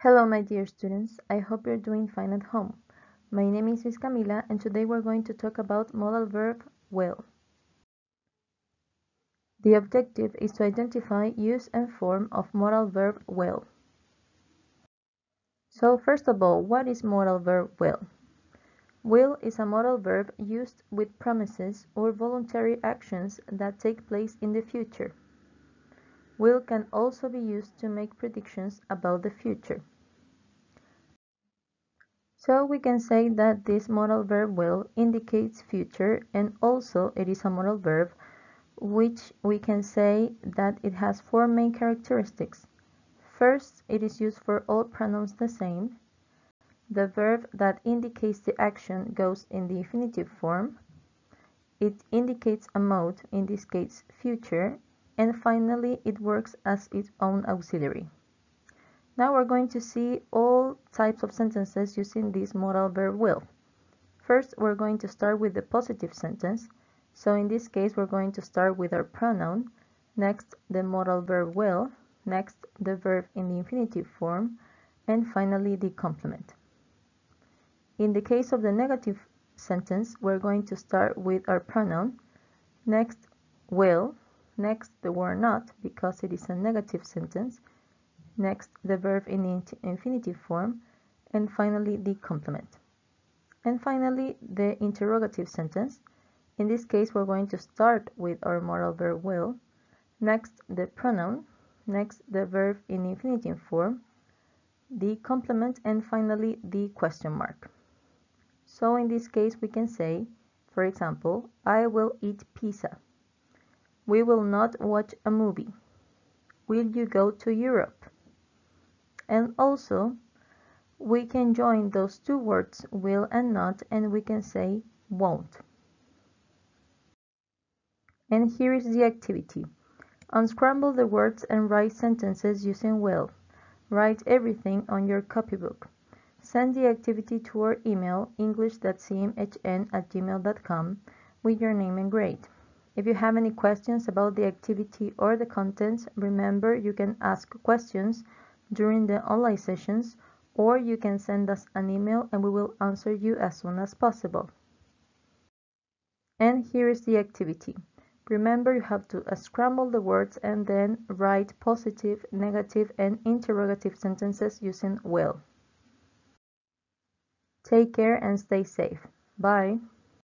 Hello my dear students, I hope you're doing fine at home. My name is Miss Camila and today we're going to talk about modal verb will. The objective is to identify use and form of modal verb will. So first of all, what is modal verb will? Will is a modal verb used with promises or voluntary actions that take place in the future. Will can also be used to make predictions about the future. So we can say that this modal verb will indicates future and also it is a modal verb which we can say that it has four main characteristics. First, it is used for all pronouns the same. The verb that indicates the action goes in the infinitive form. It indicates a mode, in this case future, and finally it works as its own auxiliary. Now we're going to see all types of sentences using this modal verb will. First, we're going to start with the positive sentence. So in this case, we're going to start with our pronoun, next the modal verb will, next the verb in the infinitive form, and finally the complement. In the case of the negative sentence, we're going to start with our pronoun, next will, next the word not because it is a negative sentence, next the verb in the infinitive form, and finally the complement. And finally the interrogative sentence. In this case we're going to start with our modal verb will, next the pronoun, next the verb in infinitive form, the complement, and finally the question mark. So in this case we can say, for example, I will eat pizza. We will not watch a movie. Will you go to Europe? And also, we can join those two words, will and not, and we can say won't. And here is the activity. Unscramble the words and write sentences using will. Write everything on your copybook. Send the activity to our email english.cmhn at gmail.com with your name and grade. If you have any questions about the activity or the contents, remember you can ask questions during the online sessions or you can send us an email and we will answer you as soon as possible. And here is the activity. Remember you have to scramble the words and then write positive, negative and interrogative sentences using will. Take care and stay safe. Bye.